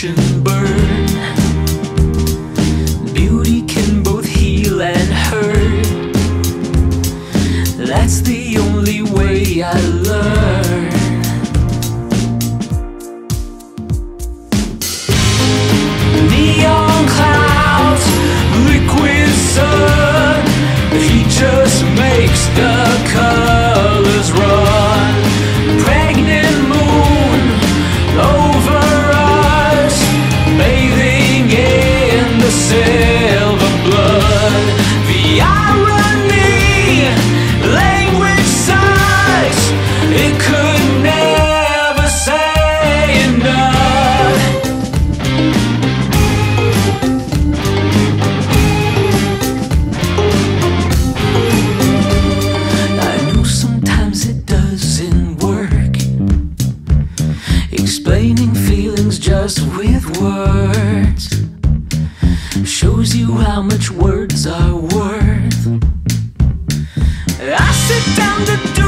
passion burn. Beauty can both heal and hurt. That's the only way I learn. Neon clouds, liquid sun, he just makes the cut. silver blood. The irony, language sucks. It could never say enough. I know sometimes it doesn't work. Explaining feelings just with words shows you how much words are worth. I sit down to